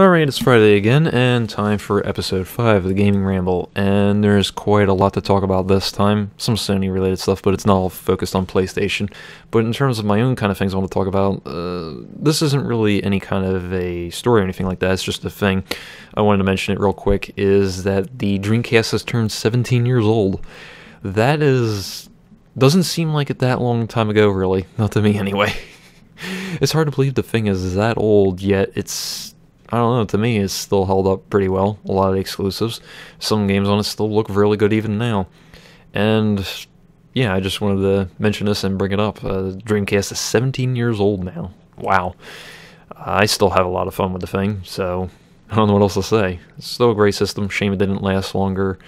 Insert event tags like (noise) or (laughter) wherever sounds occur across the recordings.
Alright, it's Friday again, and time for episode 5 of the Gaming Ramble, and there's quite a lot to talk about this time. Some Sony related stuff, but it's not all focused on PlayStation. But in terms of my own kind of things I want to talk about, uh, this isn't really any kind of a story or anything like that, it's just a thing. I wanted to mention it real quick, is that the Dreamcast has turned 17 years old. That is... doesn't seem like it that long time ago, really. Not to me, anyway. (laughs) it's hard to believe the thing is that old, yet it's I don't know, to me it's still held up pretty well. A lot of the exclusives. Some games on it still look really good even now. And yeah, I just wanted to mention this and bring it up. Uh, Dreamcast is 17 years old now. Wow. I still have a lot of fun with the thing, so I don't know what else to say. It's still a great system. Shame it didn't last longer,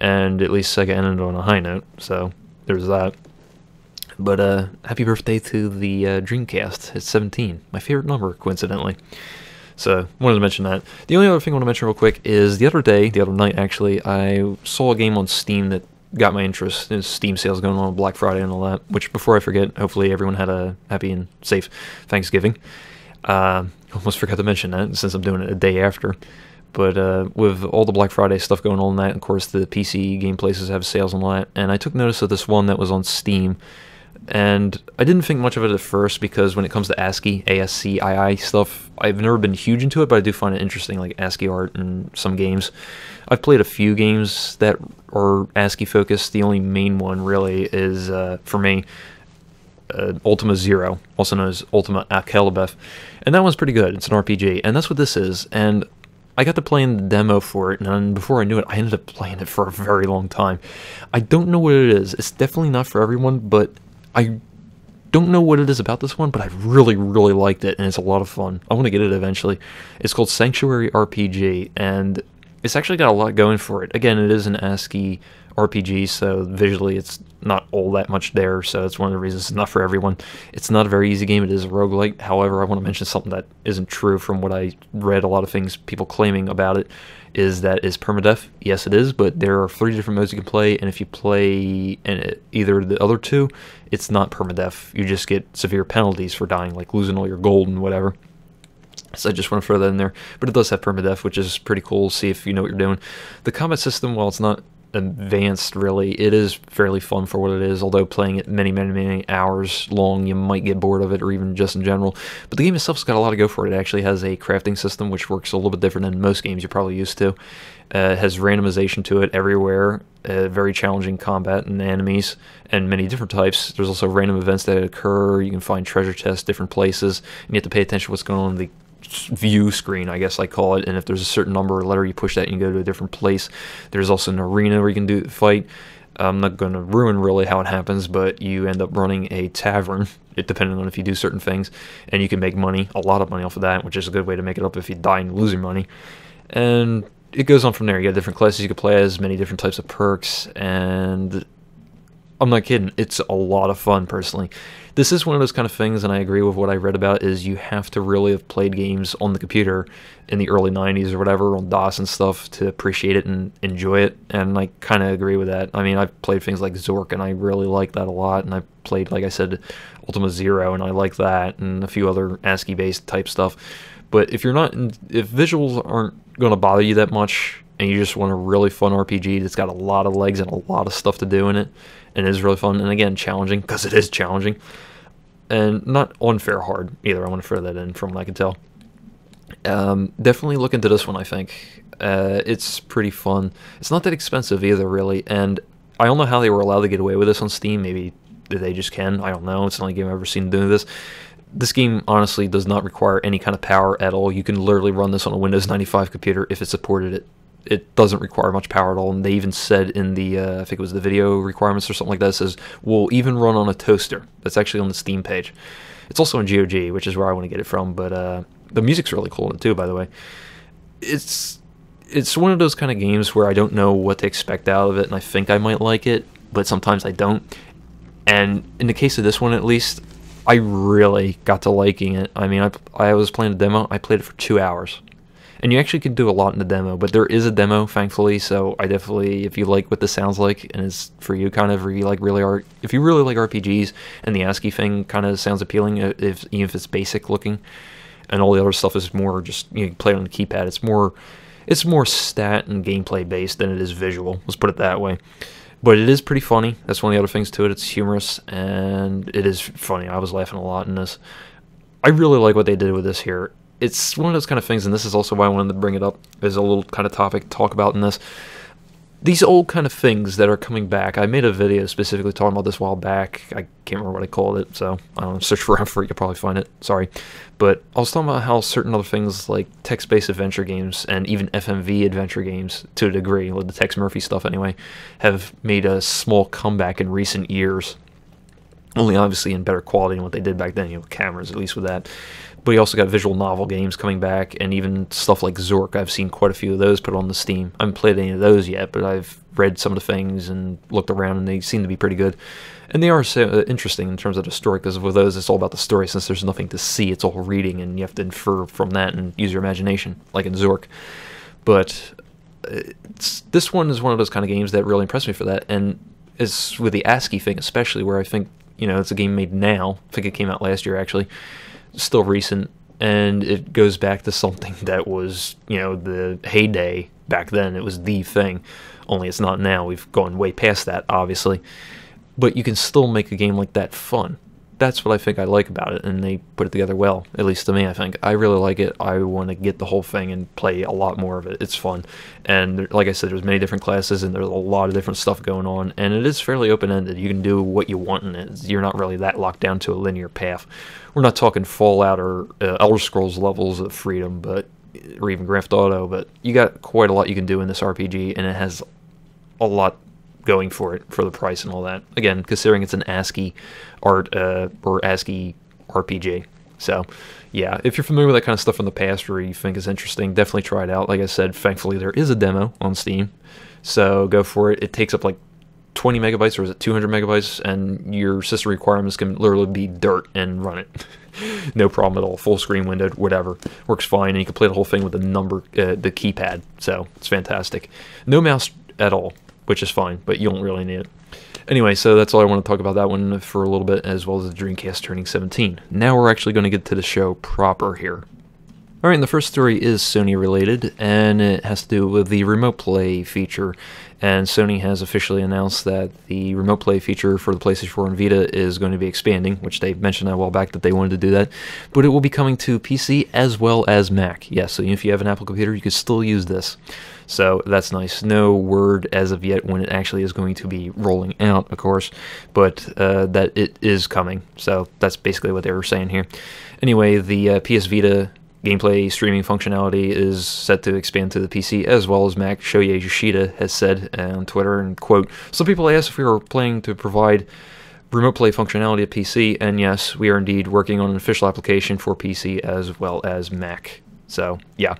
and at least Sega ended on a high note, so there's that. But uh, happy birthday to the uh, Dreamcast. It's 17. My favorite number, coincidentally. So wanted to mention that. The only other thing I want to mention real quick is the other day, the other night actually, I saw a game on Steam that got my interest. There's Steam sales going on Black Friday and all that. Which before I forget, hopefully everyone had a happy and safe Thanksgiving. Uh, almost forgot to mention that since I'm doing it a day after. But uh, with all the Black Friday stuff going on, that of course the PC game places have sales and all that. And I took notice of this one that was on Steam and I didn't think much of it at first because when it comes to ASCII, A-S-C-I-I stuff, I've never been huge into it, but I do find it interesting, like ASCII art and some games. I've played a few games that are ASCII focused. The only main one really is, uh, for me, uh, Ultima Zero, also known as Ultima Akalabeth, and that one's pretty good. It's an RPG, and that's what this is. And I got to play in the demo for it, and before I knew it, I ended up playing it for a very long time. I don't know what it is. It's definitely not for everyone, but I don't know what it is about this one, but I really, really liked it, and it's a lot of fun. I want to get it eventually. It's called Sanctuary RPG, and it's actually got a lot going for it. Again, it is an ASCII RPG, so visually it's not all that much there, so it's one of the reasons it's not for everyone. It's not a very easy game, it is a roguelike. However, I want to mention something that isn't true from what I read, a lot of things people claiming about it, is that is permadeath. Yes, it is, but there are three different modes you can play, and if you play in either the other two, it's not permadeath. You just get severe penalties for dying, like losing all your gold and whatever. So I just want to throw that in there. But it does have permadeath, which is pretty cool. See if you know what you're doing. The combat system, while it's not advanced really. It is fairly fun for what it is although playing it many many many hours long you might get bored of it or even just in general. But the game itself's got a lot to go for it. It actually has a crafting system which works a little bit different than most games you're probably used to. Uh, has randomization to it everywhere uh, very challenging combat and enemies and many different types. There's also random events that occur. You can find treasure chests different places and you have to pay attention to what's going on in the view screen, I guess I call it. And if there's a certain number or letter, you push that and you go to a different place. There's also an arena where you can do fight. I'm not going to ruin really how it happens, but you end up running a tavern, it depending on if you do certain things, and you can make money, a lot of money off of that, which is a good way to make it up if you die and lose your money. And it goes on from there. You got different classes you can play as, many different types of perks, and I'm not kidding. It's a lot of fun, personally. This is one of those kind of things, and I agree with what I read about, is you have to really have played games on the computer in the early 90s or whatever, on DOS and stuff, to appreciate it and enjoy it, and I kind of agree with that. I mean, I've played things like Zork, and I really like that a lot, and I played, like I said, Ultima Zero, and I like that, and a few other ASCII-based type stuff. But if you're not, if visuals aren't going to bother you that much, and you just want a really fun RPG that's got a lot of legs and a lot of stuff to do in it, and it is really fun, and again, challenging, because it is challenging, and not unfair hard either. I want to throw that in from what I can tell. Um, definitely look into this one, I think. Uh, it's pretty fun. It's not that expensive either, really, and I don't know how they were allowed to get away with this on Steam. Maybe they just can. I don't know. It's the only game I've ever seen do this. This game honestly does not require any kind of power at all. You can literally run this on a Windows 95 computer if it supported it it doesn't require much power at all. And they even said in the, uh, I think it was the video requirements or something like that, says, will even run on a toaster. That's actually on the Steam page. It's also on GOG, which is where I want to get it from, but uh, the music's really cool in it too, by the way. It's it's one of those kind of games where I don't know what to expect out of it, and I think I might like it, but sometimes I don't. And in the case of this one, at least, I really got to liking it. I mean, I, I was playing a demo, I played it for two hours and you actually can do a lot in the demo but there is a demo thankfully so i definitely if you like what this sounds like and it's for you kind of or you like really art if you really like rpgs and the ascii thing kind of sounds appealing uh, if even if it's basic looking and all the other stuff is more just you, know, you play on the keypad. It's more it's more stat and gameplay based than it is visual. Let's put it that way. But it is pretty funny. That's one of the other things to it. It's humorous and it is funny. I was laughing a lot in this. I really like what they did with this here. It's one of those kind of things, and this is also why I wanted to bring it up as a little kind of topic to talk about in this these old kind of things that are coming back. I made a video specifically talking about this while back. I can't remember what I called it, so I don't know. Search for (laughs) it, you'll probably find it. Sorry. But I was talking about how certain other things like text based adventure games and even FMV adventure games, to a degree, like the Tex Murphy stuff anyway, have made a small comeback in recent years. Only obviously in better quality than what they did back then, you know, cameras, at least with that. But you also got visual novel games coming back, and even stuff like Zork. I've seen quite a few of those put on the Steam. I haven't played any of those yet, but I've read some of the things and looked around, and they seem to be pretty good. And they are so uh, interesting in terms of the story, because with those, it's all about the story. Since there's nothing to see, it's all reading, and you have to infer from that and use your imagination, like in Zork. But this one is one of those kind of games that really impressed me for that, and is with the ASCII thing especially, where I think you know it's a game made now. I think it came out last year actually still recent, and it goes back to something (laughs) that was, you know, the heyday back then. It was the thing, only it's not now. We've gone way past that, obviously. But you can still make a game like that fun that's what I think I like about it, and they put it together well. At least to me, I think I really like it. I want to get the whole thing and play a lot more of it. It's fun, and there, like I said, there's many different classes, and there's a lot of different stuff going on, and it is fairly open ended. You can do what you want in it. You're not really that locked down to a linear path. We're not talking Fallout or uh, Elder Scrolls levels of freedom, but or even Grand Theft Auto, but you got quite a lot you can do in this RPG, and it has a lot going for it for the price and all that. Again, considering it's an ASCII art uh, or ASCII RPG. So, yeah, if you're familiar with that kind of stuff from the past or you think is interesting, definitely try it out. Like I said, thankfully there is a demo on Steam, so go for it. It takes up like 20 megabytes or is it 200 megabytes, and your system requirements can literally be dirt and run it. (laughs) no problem at all. Full screen windowed, whatever works fine, and you can play the whole thing with the number, uh, the keypad. So it's fantastic. No mouse at all which is fine, but you don't really need it. Anyway, so that's all I want to talk about that one for a little bit, as well as the Dreamcast turning 17. Now we're actually going to get to the show proper here. Alright, and the first story is Sony related, and it has to do with the Remote Play feature. And Sony has officially announced that the Remote Play feature for the PlayStation 4 and Vita is going to be expanding, which they mentioned a while back that they wanted to do that. But it will be coming to PC as well as Mac. Yes, so if you have an Apple computer, you can still use this. So that's nice. No word as of yet when it actually is going to be rolling out, of course, but uh, that it is coming. So that's basically what they were saying here. Anyway, the uh, PS Vita gameplay streaming functionality is set to expand to the PC as well as Mac. Shuhei Yoshida has said on Twitter, and quote, Some people asked if we were planning to provide remote play functionality at PC, and yes, we are indeed working on an official application for PC as well as Mac. So, yeah.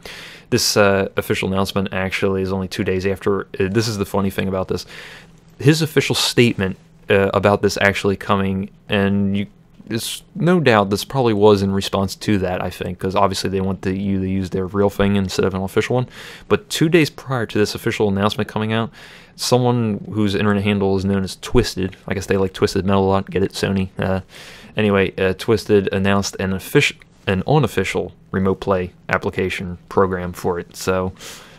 This uh, official announcement actually is only two days after. Uh, this is the funny thing about this. His official statement uh, about this actually coming, and you, it's no doubt this probably was in response to that. I think because obviously they want the, you to use their real thing instead of an official one. But two days prior to this official announcement coming out, someone whose internet handle is known as Twisted. I guess they like Twisted Metal a lot. Get it, Sony. Uh, anyway, uh, Twisted announced an official an unofficial remote play application program for it. So,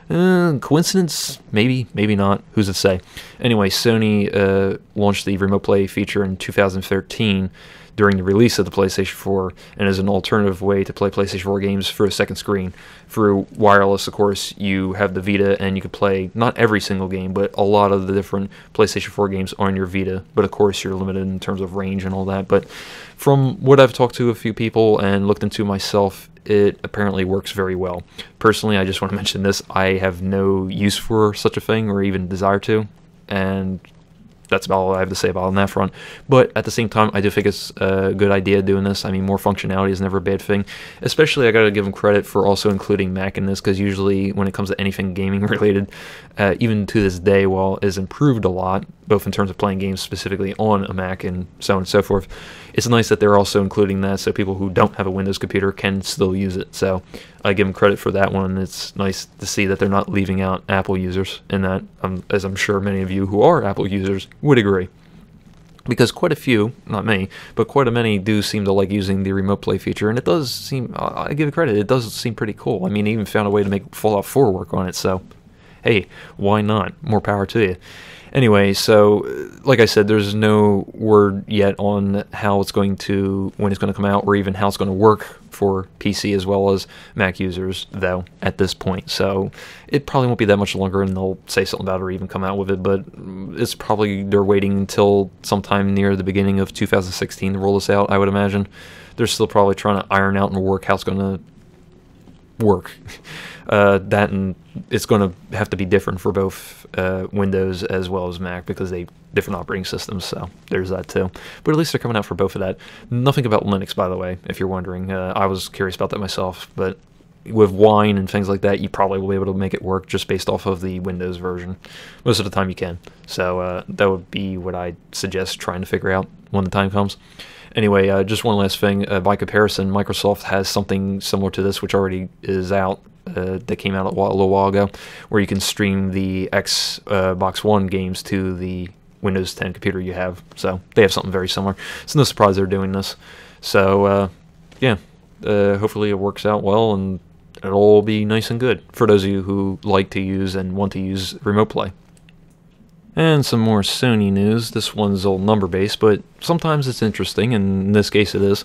uh, coincidence? Maybe, maybe not. Who's to say? Anyway, Sony uh, launched the remote play feature in 2013 during the release of the PlayStation 4 and as an alternative way to play PlayStation 4 games for a second screen. Through wireless, of course, you have the Vita and you can play not every single game, but a lot of the different PlayStation 4 games on your Vita. But of course, you're limited in terms of range and all that. But from what I've talked to a few people and looked into myself, it apparently works very well. Personally, I just want to (laughs) mention this I have no use for such a thing or even desire to. And that's about all I have to say about on that front. But at the same time, I do think it's a good idea doing this. I mean, more functionality is never a bad thing. Especially, I got to give them credit for also including Mac in this because usually when it comes to anything gaming (laughs) related, uh, even to this day, while it has improved a lot, both in terms of playing games specifically on a Mac and so on and so forth, it's nice that they're also including that so people who don't have a Windows computer can still use it. So I give them credit for that one. It's nice to see that they're not leaving out Apple users in that, um, as I'm sure many of you who are Apple users would agree. because quite a few, not many, but quite a many do seem to like using the remote play feature, and it does seem, I give it credit, it does seem pretty cool. I mean, even found a way to make Fallout 4 work on it, so hey, why not? More power to you. Anyway, so like I said, there's no word yet on how it's going to, when it's going to come out, or even how it's going to work for PC as well as Mac users, though, at this point. So it probably won't be that much longer, and they'll say something about it or even come out with it, but it's probably they're waiting until sometime near the beginning of 2016 to roll this out, I would imagine. They're still probably trying to iron out and work how it's going to work. Uh, that and it's going to have to be different for both uh, Windows as well as Mac because they different operating systems. So there's that too. But at least they're coming out for both of that. Nothing about Linux, by the way, if you're wondering. Uh, I was curious about that myself, but with Wine and things like that, you probably will be able to make it work just based off of the Windows version. Most of the time, you can. So uh, that would be what I suggest trying to figure out when the time comes. Anyway, uh, just one last thing. Uh, by comparison, Microsoft has something similar to this, which already is out uh, that came out a, while, a, little while ago, where you can stream the Xbox One games to the Windows 10 computer you have. So they have something very similar. It's no surprise they're doing this. So uh, yeah, uh, hopefully it works out well and it'll all be nice and good for those of you who like to use and want to use remote play. And some more Sony news. This one's all number based, but sometimes it's interesting, and in this case it is.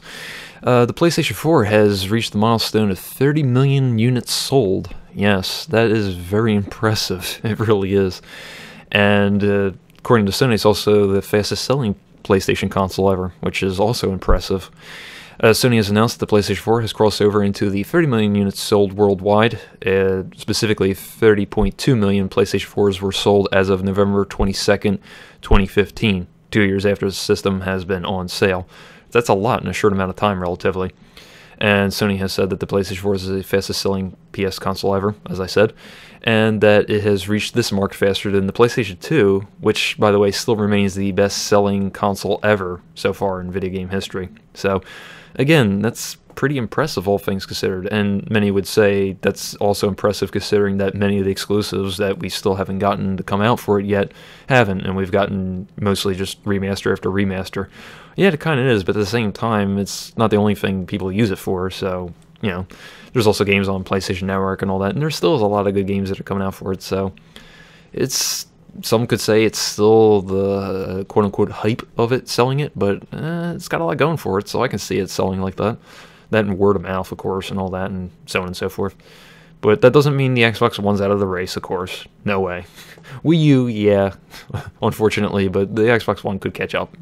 Uh, the PlayStation 4 has reached the milestone of 30 million units sold. Yes, that is very (laughs) impressive. It really is. And uh, according to Sony, it's also the fastest selling PlayStation console ever, which is also impressive. Uh, Sony has announced that the PlayStation 4 has crossed over into the 30 million units sold worldwide. Uh, specifically, 30.2 million PlayStation 4s were sold as of November 22nd, 2015, two years after the system has been on sale. That's a lot in a short amount of time, relatively. And Sony has said that the PlayStation 4 is the fastest selling PS console ever, as I said, and that it has reached this mark faster than the PlayStation 2, which, by the way, still remains the best selling console ever so far in video game history. So, again, that's pretty impressive, all things considered. And many would say that's also impressive considering that many of the exclusives that we still haven't gotten to come out for it yet haven't, and we've gotten mostly just remaster after remaster. Yeah, it kind of is, but at the same time, it's not the only thing people use it for. So, you know, there's also games on PlayStation Network and all that, and there still is a lot of good games that are coming out for it. So, it's some could say it's still the quote unquote hype of it selling it, but eh, it's got a lot going for it, so I can see it selling like that. That and word of mouth, of course, and all that, and so on and so forth. But that doesn't mean the Xbox One's out of the race, of course. No way. (laughs) Wii U, yeah, (laughs) unfortunately, but the Xbox One could catch up.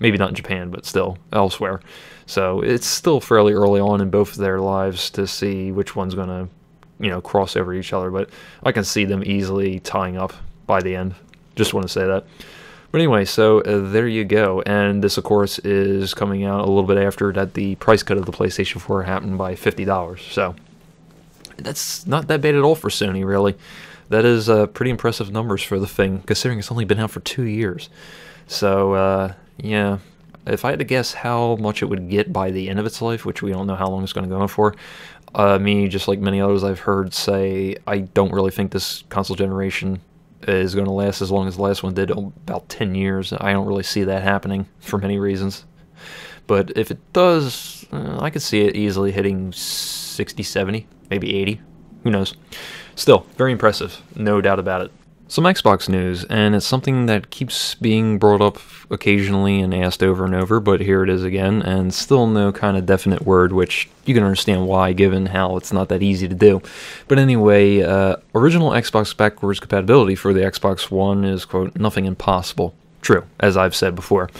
Maybe not in Japan, but still elsewhere. So it's still fairly early on in both of their lives to see which one's going to, you know, cross over each other. But I can see them easily tying up by the end. Just want to say that. But anyway, so uh, there you go. And this, of course, is coming out a little bit after that the price cut of the PlayStation 4 happened by $50. So that's not that bad at all for Sony, really. That is uh, pretty impressive numbers for the thing, considering it's only been out for two years. So, uh, yeah, if I had to guess how much it would get by the end of its life, which we don't know how long it's going to go on for, uh, me, just like many others I've heard say, I don't really think this console generation is going to last as long as the last one did, about 10 years. I don't really see that happening for many reasons. But if it does, uh, I could see it easily hitting 60, 70, maybe 80. Who knows? Still, very impressive, no doubt about it. Some Xbox news, and it's something that keeps being brought up occasionally and asked over and over, but here it is again, and still no kind of definite word, which you can understand why, given how it's not that easy to do. But anyway, uh, original Xbox backwards compatibility for the Xbox One is, quote, nothing impossible. True, as I've said before.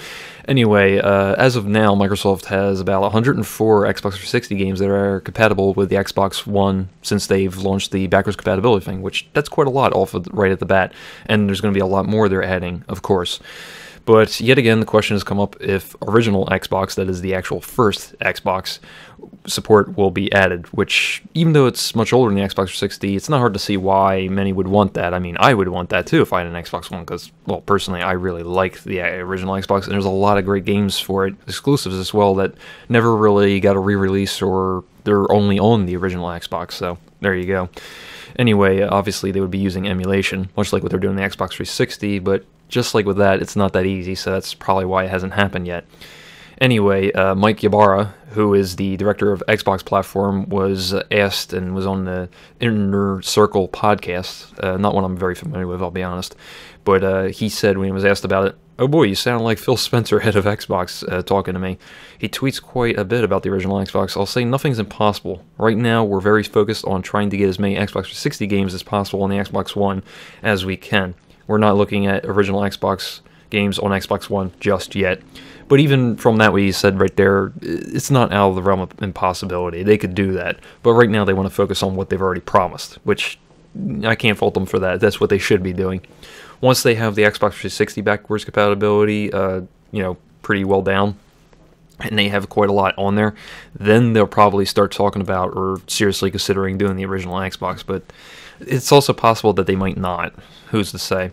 Anyway, uh, as of now, Microsoft has about 104 Xbox 360 games that are compatible with the Xbox One since they've launched the backwards compatibility thing, which that's quite a lot off of, right at the bat. And there's going to be a lot more they're adding, of course. But yet again, the question has come up if original Xbox, that is the actual first Xbox, support will be added, which, even though it's much older than the Xbox 360, it's not hard to see why many would want that. I mean, I would want that too if I had an Xbox One, because, well, personally, I really like the uh, original Xbox, and there's a lot of great games for it, exclusives as well, that never really got a re release or they're only on the original Xbox, so there you go. Anyway, obviously they would be using emulation, much like what they're doing in the Xbox 360, but just like with that, it's not that easy, so that's probably why it hasn't happened yet. Anyway, uh, Mike Ybarra, who is the director of Xbox Platform, was asked and was on the Inner Circle podcast. Uh, not one I'm very familiar with, I'll be honest. But uh, he said when he was asked about it, Oh boy, you sound like Phil Spencer, head of Xbox, uh, talking to me. He tweets quite a bit about the original Xbox. I'll say nothing's impossible. Right now, we're very focused on trying to get as many Xbox 360 games as possible on the Xbox One as we can. We're not looking at original Xbox games on Xbox One just yet. But even from that, what you said right there, it's not out of the realm of impossibility. They could do that. But right now, they want to focus on what they've already promised, which I can't fault them for that. That's what they should be doing once they have the Xbox 360 backwards compatibility, uh, you know, pretty well down, and they have quite a lot on there, then they'll probably start talking about or seriously considering doing the original Xbox. But it's also possible that they might not. Who's to say?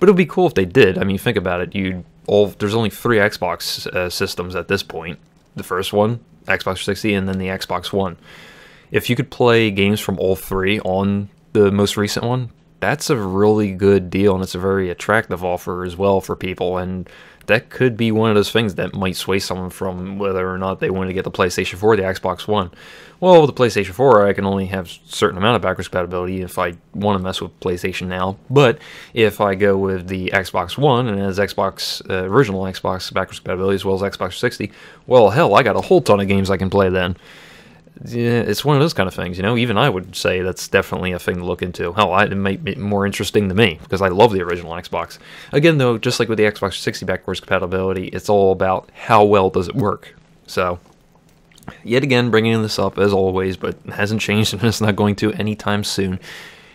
But it would be cool if they did. I mean, think about it. You all there's only three Xbox uh, systems at this point. The first one, Xbox 360, and then the Xbox One. If you could play games from all three on the most recent one, that's a really good deal and it's a very attractive offer as well for people and that could be one of those things that might sway someone from whether or not they want to get the PlayStation 4 or the Xbox One. Well, with the PlayStation 4, I can only have a certain amount of backwards compatibility if I want to mess with PlayStation now. But if I go with the Xbox One and as Xbox uh, original Xbox backwards compatibility as well as Xbox 60, well, hell, I got a whole ton of games I can play then it's one of those kind of things, you know. Even I would say that's definitely a thing to look into. Hell, it might be more interesting to me because I love the original Xbox. Again, though, just like with the Xbox 60 backwards compatibility, it's all about how well does it work. So, yet again, bringing this up as always, but hasn't changed (laughs) and it's not going to anytime soon.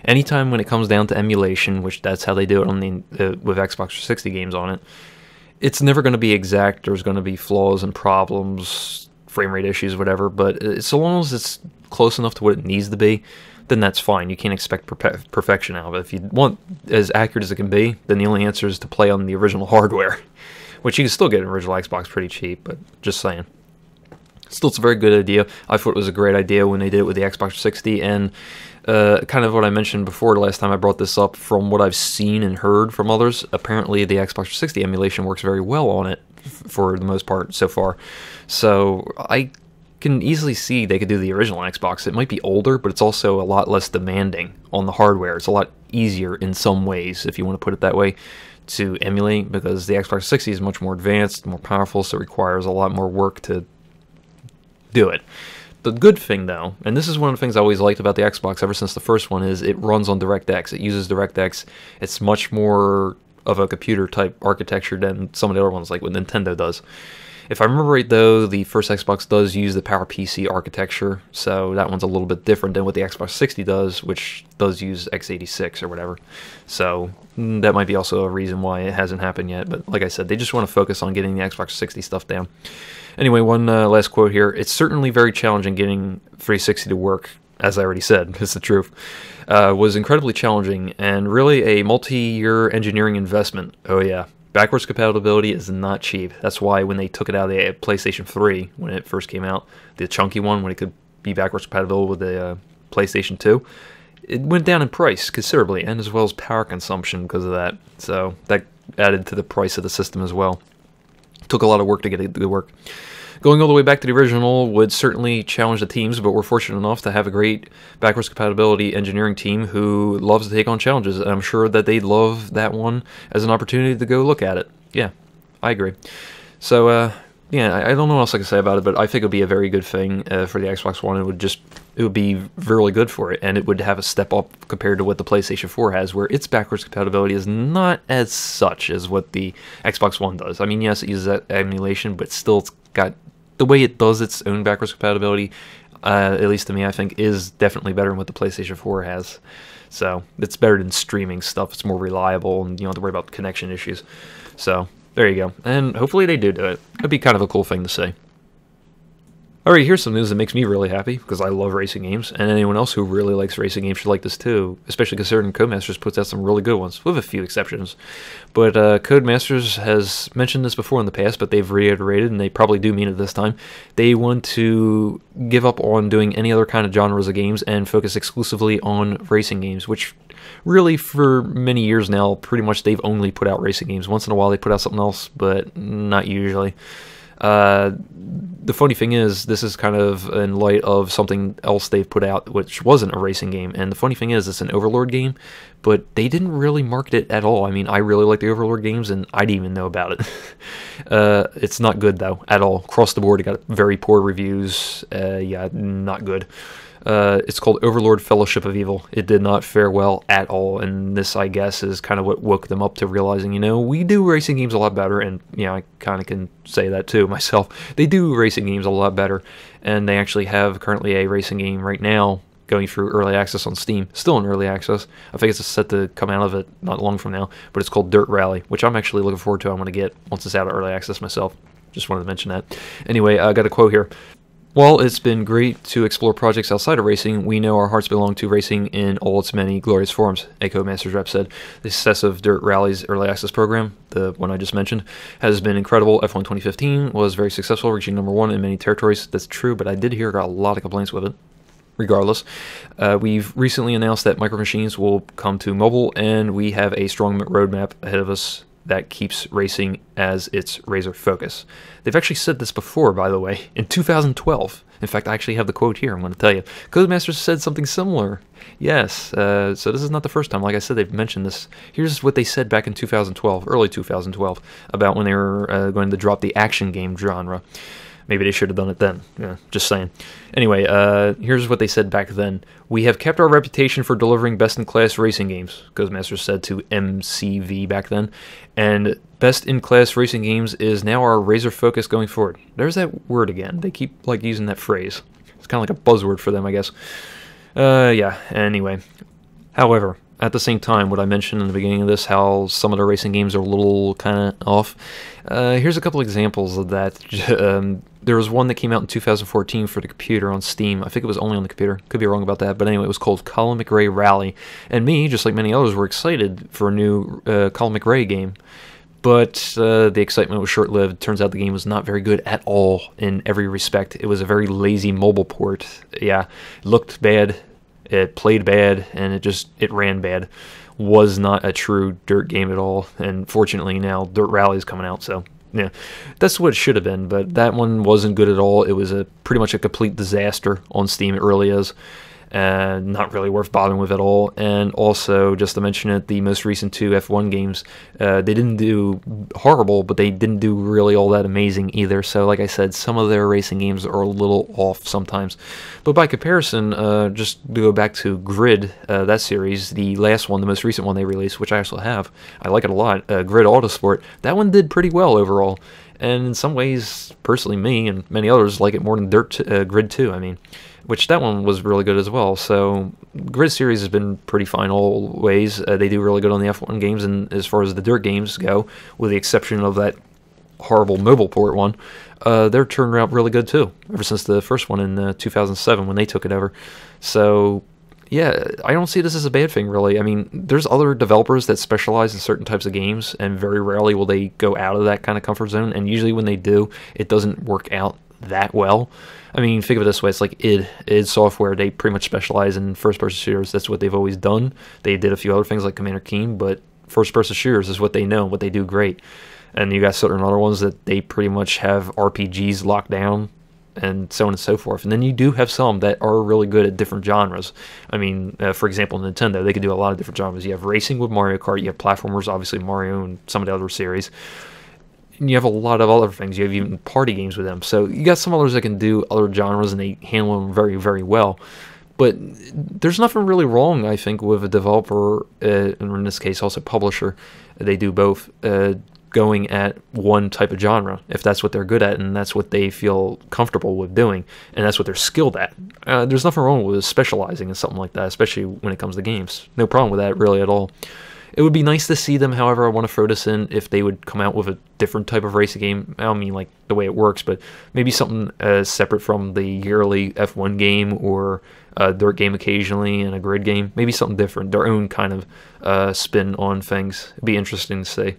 Anytime when it comes down to emulation, which that's how they do it on the uh, with Xbox 360 games on it, it's never going to be exact. There's going to be flaws and problems frame rate issues, whatever. But so long as it's close enough to what it needs to be, then that's fine. You can't expect perfection out of it. If you want as accurate as it can be, then the only answer is to play on the original (laughs) hardware, which you can still get an original Xbox pretty cheap. But just saying. Still, it's a very good idea. I thought it was a great idea when they did it with the Xbox 60, and uh, kind of what I mentioned before the last time I brought this up. From what I've seen and heard from others, apparently the Xbox 60 emulation works very well on it for the most part so far. So I can easily see they could do the original Xbox. It might be older, but it's also a lot less demanding on the hardware. It's a lot easier in some ways, if you want to put it that way, to emulate because the Xbox 60 is much more advanced, more powerful, so it requires a lot more work to do it. The good thing, though, and this is one of the things I always liked about the Xbox ever since the first one, is it runs on DirectX. It uses DirectX. It's much more of a computer type architecture than some of the other ones, like what Nintendo does. If I remember right, though, the first Xbox does use the PowerPC architecture, so that one's a little bit different than what the Xbox 60 does, which does use x86 or whatever. So mm, that might be also a reason why it hasn't happened yet. But like I said, they just want to focus on getting the Xbox 60 stuff down. Anyway, one uh, last quote here. It's certainly very challenging getting 360 to work as I already said, (laughs) it's the truth, uh, was incredibly challenging and really a multi year engineering investment. Oh, yeah. Backwards compatibility is not cheap. That's why when they took it out of the PlayStation 3, when it first came out, the chunky one, when it could be backwards compatible with the uh, PlayStation 2, it went down in price considerably, and as well as power consumption because of that. So that added to the price of the system as well. Took a lot of work to get it to work. Going all the way back to the original would certainly challenge the teams, but we're fortunate enough to have a great backwards compatibility engineering team who loves to take on challenges, and I'm sure that they'd love that one as an opportunity to go look at it. Yeah, I agree. So, uh, yeah, I, don't know what else I can say about it, but I think it would be a very good thing uh, for the Xbox One. It would just it would be really good for it, and it would have a step up compared to what the PlayStation 4 has, where its backwards compatibility is not as such as what the Xbox One does. I mean, yes, it uses emulation, but still, it's got the way it does its own backwards compatibility, uh, at least to me, I think, is definitely better than what the PlayStation 4 has. So it's better than streaming stuff. It's more reliable, and you don't have to worry about connection issues. So there you go. And hopefully they do do it. It'd be kind of a cool thing to see. Alright, here's some news that makes me really happy because I love racing games, and anyone else who really likes racing games should like this too, especially considering Codemasters puts out some really good ones, with a few exceptions. But uh, Codemasters has mentioned this before in the past, but they've reiterated, and they probably do mean it this time. They want to give up on doing any other kind of genres of games and focus exclusively on racing games, which really for many years now, pretty much they've only put out racing games. Once in a while they put out something else, but not usually. Uh, the funny thing is, this is kind of in light of something else they've put out, which wasn't a racing game. And the funny thing is, it's an Overlord game, but they didn't really market it at all. I mean, I really like the Overlord games, and I didn't even know about it. (laughs) uh, it's not good, though, at all. Across the board, it got very poor reviews. Uh, yeah, not good. Uh, it's called Overlord Fellowship of Evil. It did not fare well at all, and this, I guess, is kind of what woke them up to realizing, you know, we do racing games a lot better, and, you know, I kind of can say that too (laughs) myself. They do racing games a lot better, and they actually have currently a racing game right now going through early access on Steam. Still in early access. I think it's set to come out of it not long from now, but it's called Dirt Rally, which I'm actually looking forward to. I'm going to get once it's out of early access myself. Just wanted to mention that. Anyway, I got a quote here. While it's been great to explore projects outside of racing, we know our hearts belong to racing in all its many glorious forms, a Codemasters rep said. The success of Dirt Rally's early access program, the one I just mentioned, has been incredible. F1 2015 was very successful, reaching number one in many territories. That's true, but I did hear got a lot of complaints with it. Regardless, uh, we've recently announced that Micro Machines will come to mobile, and we have a strong roadmap ahead of us that keeps racing as its razor focus. They've actually said this before, by the way, in 2012. In fact, I actually have the quote here. I'm going to tell you. Codemasters said something similar. Yes, uh, so this is not the first time. Like I said, they've mentioned this. Here's what they said back in 2012, early 2012, about when they were uh, going to drop the action game genre. Maybe they should have done it then. Yeah, just saying. Anyway, uh, here's what they said back then. We have kept our reputation for delivering best-in-class racing games, Codemasters said to MCV back then. And best-in-class racing games is now our razor focus going forward. There's that word again. They keep like using that phrase. It's kind of like a buzzword for them, I guess. Uh, yeah, anyway. However, at the same time, what I mentioned in the beginning of this, how some of the racing games are a little kind of off. Uh, here's a couple examples of that. (laughs) Um, there was one that came out in 2014 for the computer on Steam. I think it was only on the computer. Could be wrong about that, but anyway, it was called Colin McRae Rally. And me, just like many others, were excited for a new uh, Colin McRae game. But uh, the excitement was short lived. Turns out the game was not very good at all in every respect. It was a very lazy mobile port. Yeah, it looked bad, it played bad, and it just it ran bad. Was not a true dirt game at all. And fortunately now Dirt Rally is coming out, so yeah, that's what it should have been. But that one wasn't good at all. It was a pretty much a complete disaster on Steam. It really is and not really worth bothering with at all. And also, just to mention it, the most recent two F1 games, uh, they didn't do horrible, but they didn't do really all that amazing either. So, like I said, some of their racing games are a little off sometimes. But by comparison, uh, just to go back to Grid, uh, that series, the last one, the most recent one they released, which I also have, I like it a lot, uh, Grid Autosport, that one did pretty well overall. And in some ways, personally, me and many others like it more than Dirt uh, Grid 2. I mean, which that one was really good as well. So Grid Series has been pretty fine all ways. Uh, they do really good on the F1 games, and as far as the dirt games go, with the exception of that horrible mobile port one, uh, they're turned out really good too. Ever since the first one in uh, 2007 when they took it over. So yeah, I don't see this as a bad thing really. I mean, there's other developers that specialize in certain types of games, and very rarely will they go out of that kind of comfort zone. And usually when they do, it doesn't work out that well. I mean, think of it this way: it's like id id Software. They pretty much specialize in first-person shooters. That's what they've always done. They did a few other things like Commander Keen, but first-person shooters is what they know, what they do great. And you got certain other ones that they pretty much have RPGs locked down, and so on and so forth. And then you do have some that are really good at different genres. I mean, uh, for example, Nintendo, they can do a lot of different genres. You have racing with Mario Kart, you have platformers, obviously Mario and some of the other series and you have a lot of other things. You have even party games with them. So you got some others that can do other genres and they handle them very, very well. But there's nothing really wrong, I think, with a developer, uh, and in this case also publisher. They do both. Uh, going at one type of genre if that's what they're good at and that's what they feel comfortable with doing and that's what they're skilled at. Uh, there's nothing wrong with specializing in something like that, especially when it comes to games. No problem with that really at all. It would be nice to see them, however, I want to throw this in, if they would come out with a different type of racing game. I don't mean like the way it works, but maybe something uh, separate from the yearly F1 game or a dirt game occasionally and a grid game. Maybe something different, their own kind of uh, spin on things. It'd be interesting to see.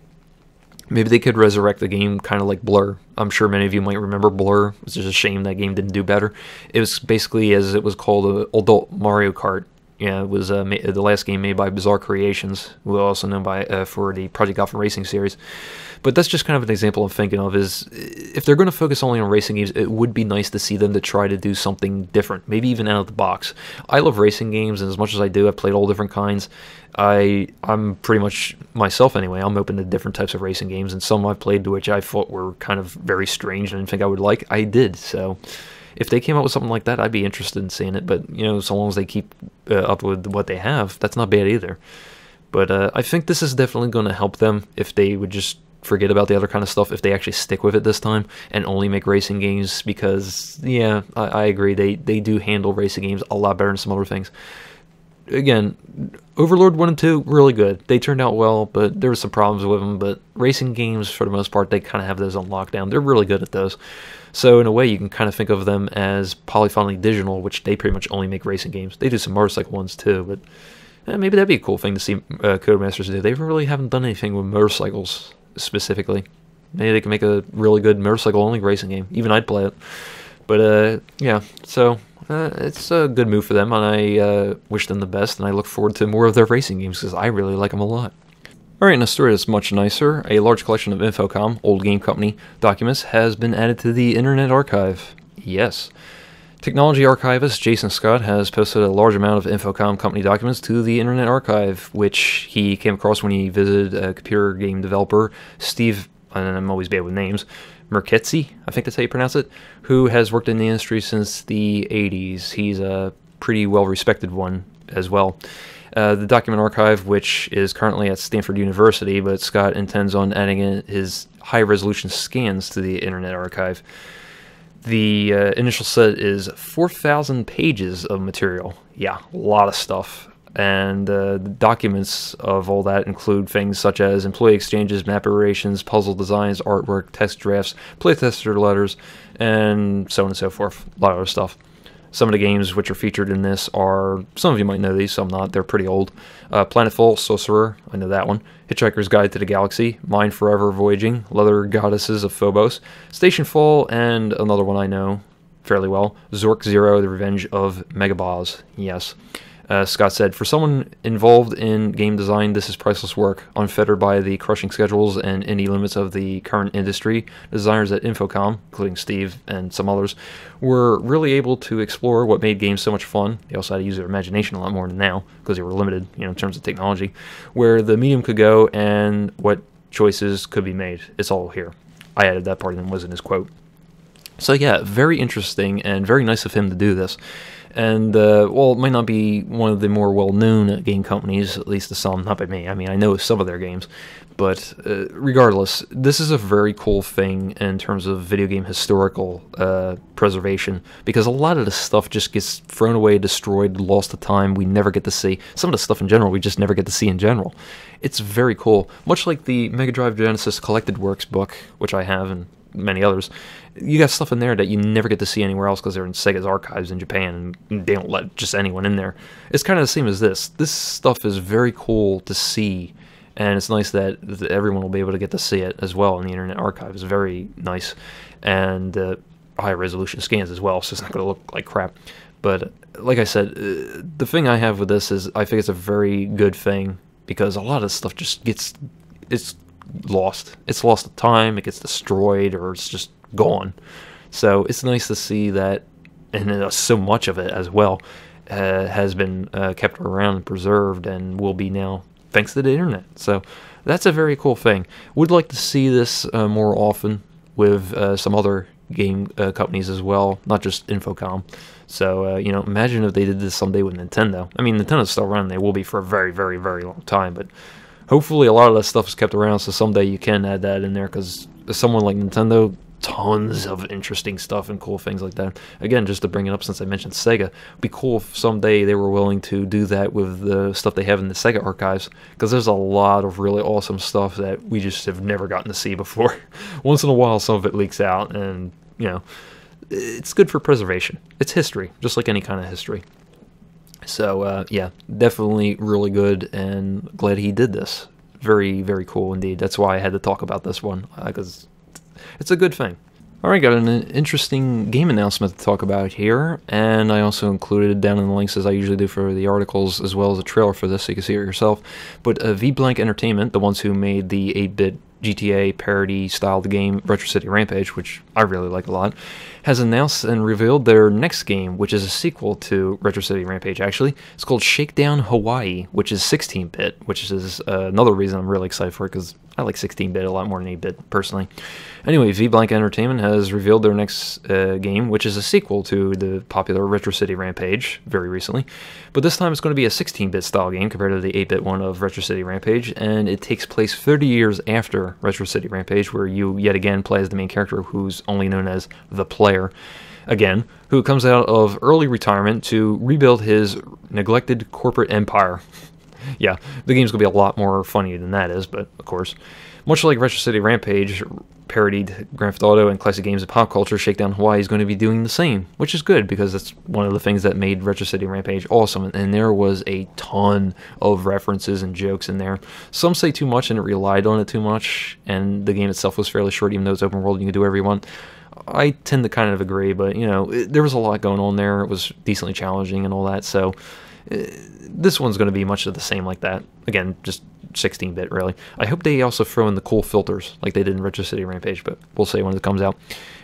Maybe they could resurrect the game kind of like Blur. I'm sure many of you might remember Blur. It's just a shame that game didn't do better. It was basically, as it was called, an adult Mario Kart. Yeah, it was uh, the last game made by Bizarre Creations, who also known by uh, for the Project Gotham Racing series. But that's just kind of an example I'm thinking of. Is if they're going to focus only on racing games, it would be nice to see them to try to do something different, maybe even out of the box. I love racing games, and as much as I do, I've played all different kinds. I I'm pretty much myself anyway. I'm open to different types of racing games, and some I've played which I thought were kind of very strange and I didn't think I would like. I did so if they came out with something like that, I'd be interested in seeing it. But you know, so long as they keep uh, up with what they have, that's not bad either. But uh, I think this is definitely going to help them if they would just forget about the other kind of stuff if they actually stick with it this time and only make racing games because yeah I, I, agree they they do handle racing games a lot better than some other things again overlord 1 and 2 really good they turned out well but there were some problems with them but racing games for the most part they kind of have those on lockdown they're really good at those so in a way, you can kind of think of them as Polyphony Digital, which they pretty much only make racing games. They do some motorcycle ones too, but eh, maybe that'd be a cool thing to see uh, Codemasters do. They really haven't done anything with motorcycles specifically. Maybe they can make a really good motorcycle only racing game. Even I'd play it. But uh, yeah, so uh, it's a good move for them, and I uh, wish them the best. And I look forward to more of their racing games because I really like them a lot. Alright, in a story that's much nicer, a large collection of Infocom, old game company, documents has been added to the Internet Archive. Yes. Technology archivist Jason Scott has posted a large amount of Infocom company documents to the Internet Archive, which he came across when he visited a computer game developer, Steve, and I'm always bad with names, Merketzi, I think that's how you pronounce it, who has worked in the industry since the 80s. He's a pretty well respected one as well. Uh, the document archive, which is currently at Stanford University, but Scott intends on adding in his high resolution scans to the Internet Archive. The uh, initial set is 4,000 pages of material. Yeah, a lot of stuff. And uh, the documents of all that include things such as employee exchanges, map iterations, puzzle designs, artwork, test drafts, playtester letters, and so on and so forth. A lot of other stuff. Some of the games which are featured in this are, some of you might know these, some not, they're pretty old. Uh, Planetfall, Sorcerer, I know that one. Hitchhiker's Guide to the Galaxy, Mind Forever Voyaging, Leather Goddesses of Phobos, Stationfall, and another one I know fairly well, Zork Zero, The Revenge of Megaboz. Yes. Uh, Scott said, For someone involved in game design, this is priceless work. Unfettered by the crushing schedules and any limits of the current industry, designers at Infocom, including Steve and some others, were really able to explore what made games so much fun. They also had to use their imagination a lot more than now because they were limited, you know, in terms of technology, where the medium could go and what choices could be made. It's all here. I added that part and was in his quote. So yeah, very interesting and very nice of him to do this. And, uh, well, it might not be one of the more well-known game companies, at least to some, not by me. I mean, I know some of their games. But uh, regardless, this is a very cool thing in terms of video game historical uh, preservation because a lot of the stuff just gets thrown away, destroyed, lost to time. We never get to see. Some of the stuff in general, we just never get to see in general. It's very cool. Much like the Mega Drive Genesis Collected Works book, which I have and many others. You got stuff in there that you never get to see anywhere else because they're in Sega's archives in Japan and they don't let just anyone in there. It's kind of the same as this. This stuff is very cool to see, and it's nice that, everyone will be able to get to see it as well in the Internet Archive. It's very nice, and uh, high resolution scans as well, so it's not going to look like crap. But like I said, uh, the thing I have with this is I think it's a very good thing because a lot of stuff just gets it's lost. It's lost of time, it gets destroyed, or it's just gone. So it's nice to see that, and uh, so much of it as well uh, has been uh, kept around and preserved, and will be now thanks to the internet. So that's a very cool thing. Would like to see this uh, more often with uh, some other game uh, companies as well, not just Infocom. So, you know, imagine if they did this someday with Nintendo. I mean, Nintendo's still around. They will be for a very, very, very long time. But hopefully a lot of that stuff is kept around so someday you can add that in there because someone like Nintendo, tons of interesting stuff and cool things like that. Again, just to bring it up since I mentioned Sega, it'd be cool if someday they were willing to do that with the stuff they have in the Sega archives, because there's a lot of really awesome stuff that we just have never gotten to see before. (laughs) Once in a while, some of it leaks out, and you know, it's good for preservation. It's history, just like any kind of history. So uh, yeah, definitely really good, and glad he did this. Very, very cool indeed. That's why I had to talk about this one because uh, it's a good thing. Alright, got an interesting game announcement to talk about here, and I also included down in the links as I usually do for the articles, as well as a trailer for this so you can see it yourself. But uh, V-Blank Entertainment, the ones who made the 8-bit GTA parody styled game Retro City Rampage, which I really like a lot, has announced and revealed their next game, which is a sequel to Retro City Rampage actually. It's called Shakedown Hawaii, which is 16 bit, which is uh, another reason I'm really excited for it because I like 16 bit a lot more than 8 bit personally. Anyway, Vblank Entertainment has revealed their next uh, game, which is a sequel to the popular Retro City Rampage very recently. But this time it's going to be a 16 bit style game compared to the 8 bit one of Retro City Rampage, and it takes place 30 years after Retro City Rampage, where you yet again play as the main character who's only known as the player again, who comes out of early retirement to rebuild his neglected corporate empire. (laughs) yeah, the game's to be a lot more funny than that is, but of course. Much like Retro City Rampage parodied Grand Theft Auto and classic games of pop culture, Shakedown Hawaii is going to be doing the same, which is good because that's one of the things that made Retro City Rampage awesome. And there was a ton of references and jokes in there. Some say too much and it relied on it too much, and the game itself was fairly short, even though it's open world and you can do whatever you want. I tend to kind of agree, but you know, it, there was a lot going on there. It was decently challenging and all that. So this one's going to be much of the same like that. Again, just 16-bit really. I hope they also throw in the cool filters like they did in Retro City Rampage, but we'll see when it comes out.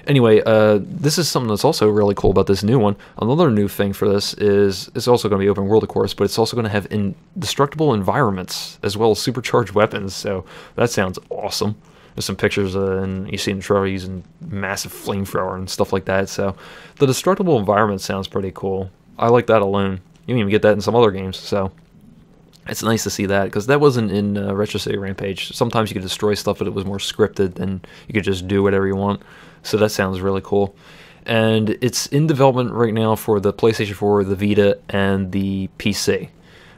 Anyway, uh, this is something that's also really cool about this new one. Another new thing for this is it's also going to be open world, of course, but it's also going to have indestructible environments as well as supercharged weapons. So that sounds awesome. There's some pictures, uh, and you see in the trailer using massive flamethrower and stuff like that. So the destructible environment sounds pretty cool. I like that alone. You even get that in some other games. So it's nice to see that because that wasn't in uh, Retro City Rampage. Sometimes you could destroy stuff, but it was more scripted, and you could just do whatever you want. So that sounds really cool. And it's in development right now for the PlayStation 4, the Vita, and the PC.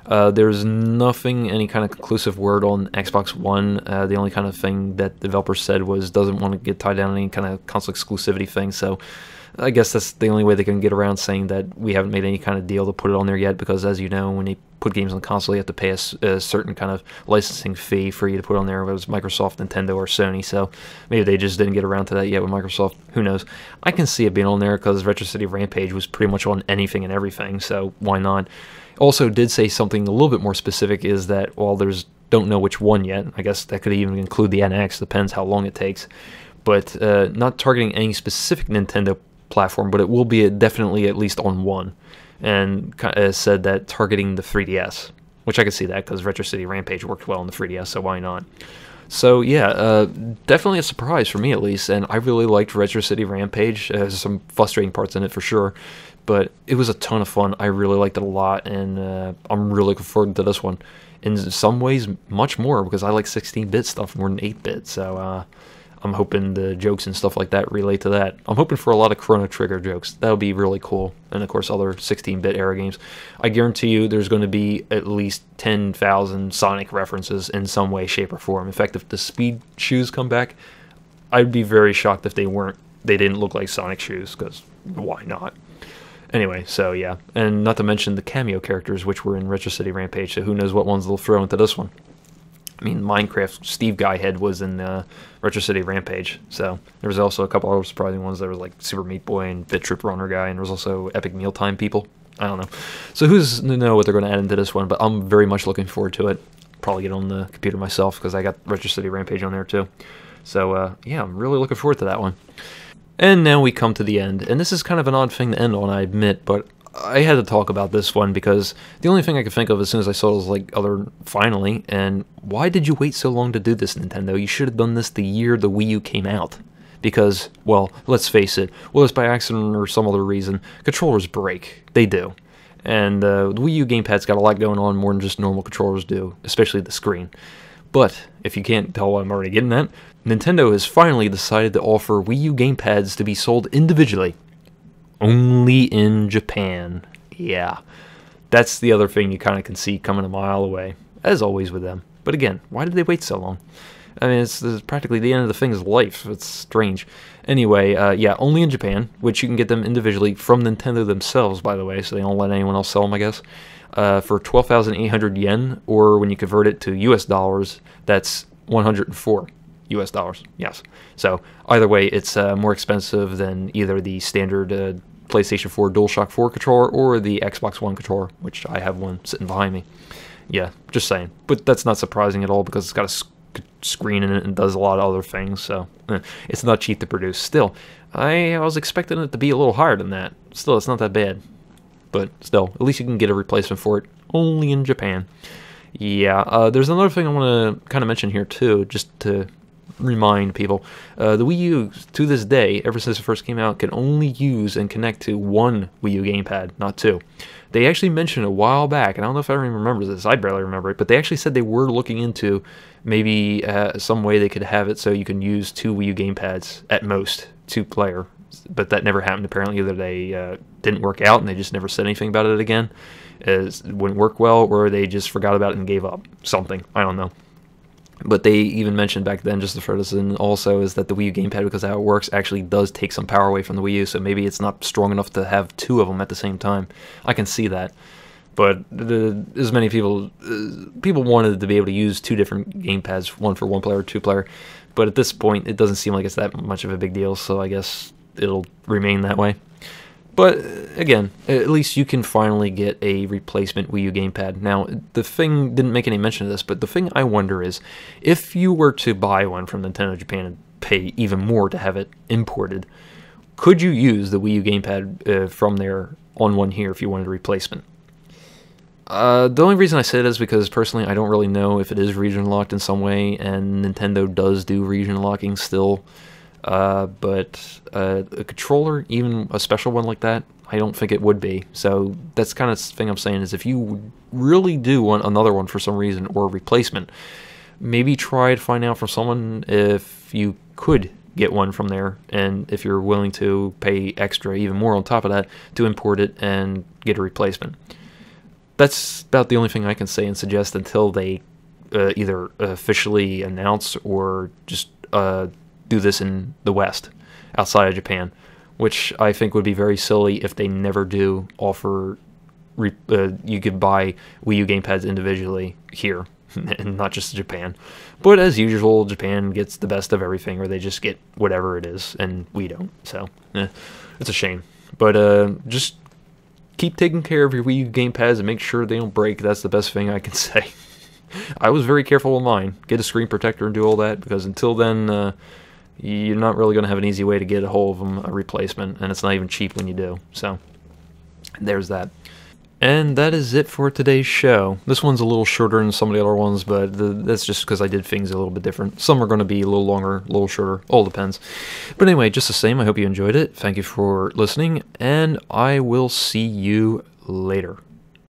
Uh, there's nothing, any kind of conclusive word on Xbox One. Uh, the only kind of thing that developers said was doesn't want to get tied down to any kind of console exclusivity thing. So I guess that's the only way they can get around saying that we haven't made any kind of deal to put it on there yet. Because as you know, when you put games on console, you have to pay a, a certain kind of licensing fee for you to put on there. Whether it's Microsoft, Nintendo, or Sony. So maybe they just didn't get around to that yet with Microsoft. Who knows? I can see it being on there because Retro City Rampage was pretty much on anything and everything. So why not? Also did say something a little bit more specific is that while there's don't know which one yet, I guess that could even include the NX, depends how long it takes, but uh, not targeting any specific Nintendo platform, but it will be definitely at least on one, and uh, said that targeting the 3DS, which I could see that because Retro City Rampage worked well on the 3DS, so why not? So yeah, uh, definitely a surprise for me at least, and I really liked Retro City Rampage. There's some frustrating parts in it for sure, but it was a ton of fun. I really liked it a lot, and uh, I'm really looking forward to this one. In some ways, much more because I like 16-bit stuff more than 8-bit. So uh, I'm hoping the jokes and stuff like that relate to that. I'm hoping for a lot of Chrono Trigger jokes. That would be really cool. And of course, other 16-bit era games. I guarantee you, there's going to be at least 10,000 Sonic references in some way, shape, or form. In fact, if the Speed shoes come back, I'd be very shocked if they weren't. They didn't look like Sonic shoes because why not? Anyway, so yeah, and not to mention the cameo characters, which were in Retro City Rampage. So who knows what ones they'll throw into this one? I mean, Minecraft Steve Guyhead was in uh, Retro City Rampage, so there was also a couple other surprising ones. There was like Super Meat Boy and Bit Trip Runner guy, and there was also Epic Mealtime people. I don't know. So who's to know what they're going to add into this one? But I'm very much looking forward to it. Probably get on the computer myself because I got Retro City Rampage on there too. So uh, yeah, I'm really looking forward to that one. And now we come to the end, and this is kind of an odd thing to end on, I admit, but I had to talk about this one because the only thing I could think of as soon as I saw it was like other finally, and why did you wait so long to do this, Nintendo? You should have done this the year the Wii U came out. Because, well, let's face it, whether it's by accident or some other reason, controllers break. They do. And uh, the Wii U gamepad's got a lot going on more than just normal controllers do, especially the screen. But if you can't tell I'm already getting at, Nintendo has finally decided to offer Wii U gamepads to be sold individually, only in Japan. Yeah, that's the other thing you kind of can see coming a mile away, as always with them. But again, why did they wait so long? I mean, it's, it's practically the end of the thing's life. It's strange. Anyway, uh, yeah, only in Japan, which you can get them individually from Nintendo themselves, by the way, so they don't let anyone else sell them, I guess. Uh, for 12,800 yen, or when you convert it to US dollars, that's 104 US dollars. Yes. So either way, it's uh, more expensive than either the standard uh, PlayStation 4 DualShock 4 controller or the Xbox One controller, which I have one sitting behind me. Yeah, just saying. But that's not surprising at all because it's got a sc- screen in it and does a lot of other things. So eh, it's not cheap to produce. Still, I, was expecting it to be a little higher than that. Still, it's not that bad. But still, at least you can get a replacement for it only in Japan. Yeah, uh, there's another thing I want to kind of mention here too, just to remind people. Uh, the Wii U, to this day, ever since it first came out, can only use and connect to one Wii U gamepad, not two. They actually mentioned a while back, and I don't know if everyone remembers this, I barely remember it, but they actually said they were looking into maybe uh, some way they could have it so you can use two Wii U gamepads at most, two player. But that never happened. Apparently, either they uh, didn't work out and they just never said anything about it again, it wouldn't work well, or they just forgot about it and gave up. Something. I don't know. But they even mentioned back then, just this in also, is that the Wii U gamepad, because how it works, actually does take some power away from the Wii U, so maybe it's not strong enough to have two of them at the same time. I can see that. But the, as many people, uh, people wanted to be able to use two different gamepads, one for one player, two player. But at this point, it doesn't seem like it's that much of a big deal, so I guess it'll remain that way. But again, at least you can finally get a replacement Wii U gamepad. Now, the thing didn't make any mention of this, but the thing I wonder is if you were to buy one from Nintendo Japan and pay even more to have it imported, could you use the Wii U gamepad uh, from there on one here if you wanted a replacement? Uh, the only reason I say that is because personally I don't really know if it is region locked in some way, and Nintendo does do region locking still. Uh, but uh, a controller, even a special one like that, I don't think it would be. So that's kind of thing I'm saying is if you really do want another one for some reason or replacement, maybe try to find out from someone if you could get one from there and if you're willing to pay extra, even more on top of that, to import it and get a replacement. That's about the only thing I can say and suggest until they uh, either officially announce or just uh, do this in the West, outside of Japan, which I think would be very silly if they never do offer. Uh, you could buy Wii U gamepads individually here, (laughs) and not just Japan. But as usual, Japan gets the best of everything, or they just get whatever it is, and we don't. So, eh, it's a shame. But uh, just keep taking care of your Wii U gamepads and make sure they don't break. That's the best thing I can (laughs) say. I was very careful with mine. Get a screen protector and do all that because until then, uh, you're not really going to have an easy way to get a hold of them, a replacement, and it's not even cheap when you do. So, there's that. And that is it for today's show. This one's a little shorter than some of the other ones, but the, that's just because I did things a little bit different. Some are going to be a little longer, a little shorter, all depends. But anyway, just the same, I hope you enjoyed it. Thank you for listening, and I will see you later.